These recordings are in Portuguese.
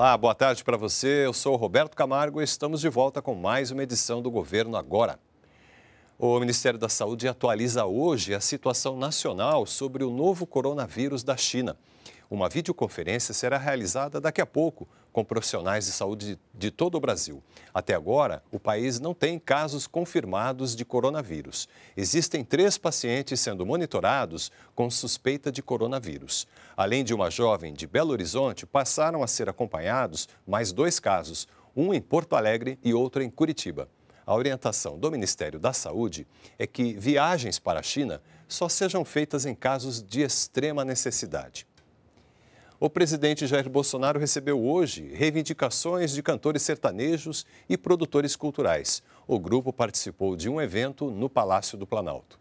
Olá, boa tarde para você. Eu sou Roberto Camargo e estamos de volta com mais uma edição do Governo Agora. O Ministério da Saúde atualiza hoje a situação nacional sobre o novo coronavírus da China. Uma videoconferência será realizada daqui a pouco com profissionais de saúde de todo o Brasil. Até agora, o país não tem casos confirmados de coronavírus. Existem três pacientes sendo monitorados com suspeita de coronavírus. Além de uma jovem de Belo Horizonte, passaram a ser acompanhados mais dois casos, um em Porto Alegre e outro em Curitiba. A orientação do Ministério da Saúde é que viagens para a China só sejam feitas em casos de extrema necessidade. O presidente Jair Bolsonaro recebeu hoje reivindicações de cantores sertanejos e produtores culturais. O grupo participou de um evento no Palácio do Planalto.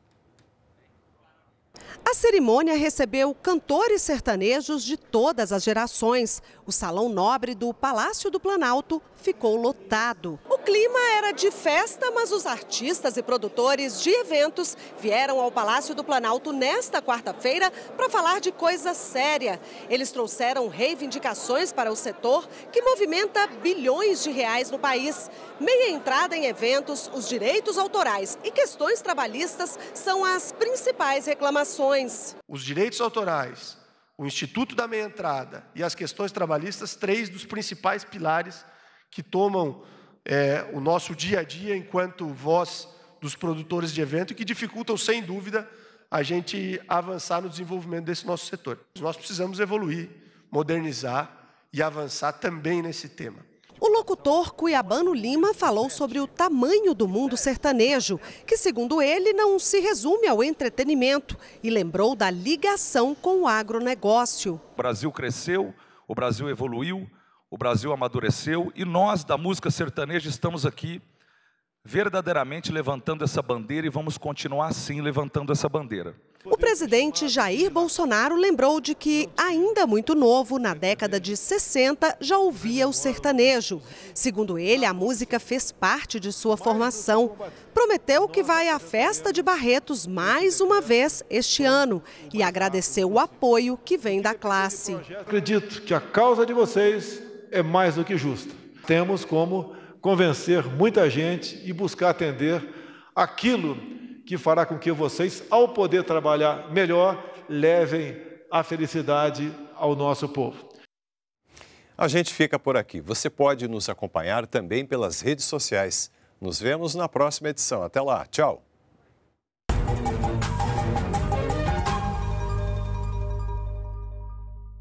A cerimônia recebeu cantores sertanejos de todas as gerações. O Salão Nobre do Palácio do Planalto ficou lotado. O clima era de festa, mas os artistas e produtores de eventos vieram ao Palácio do Planalto nesta quarta-feira para falar de coisa séria. Eles trouxeram reivindicações para o setor que movimenta bilhões de reais no país. Meia entrada em eventos, os direitos autorais e questões trabalhistas são as principais reclamações. Os direitos autorais, o Instituto da Meia Entrada e as questões trabalhistas, três dos principais pilares que tomam é, o nosso dia a dia enquanto voz dos produtores de evento e que dificultam, sem dúvida, a gente avançar no desenvolvimento desse nosso setor. Nós precisamos evoluir, modernizar e avançar também nesse tema. O locutor Cuiabano Lima falou sobre o tamanho do mundo sertanejo, que, segundo ele, não se resume ao entretenimento, e lembrou da ligação com o agronegócio. O Brasil cresceu, o Brasil evoluiu, o Brasil amadureceu e nós da música sertaneja estamos aqui verdadeiramente levantando essa bandeira e vamos continuar assim levantando essa bandeira. O presidente Jair Bolsonaro lembrou de que, ainda muito novo, na década de 60, já ouvia o sertanejo. Segundo ele, a música fez parte de sua formação. Prometeu que vai à festa de Barretos mais uma vez este ano e agradeceu o apoio que vem da classe. Acredito que a causa de vocês é mais do que justa. Temos como convencer muita gente e buscar atender aquilo que fará com que vocês, ao poder trabalhar melhor, levem a felicidade ao nosso povo. A gente fica por aqui. Você pode nos acompanhar também pelas redes sociais. Nos vemos na próxima edição. Até lá. Tchau.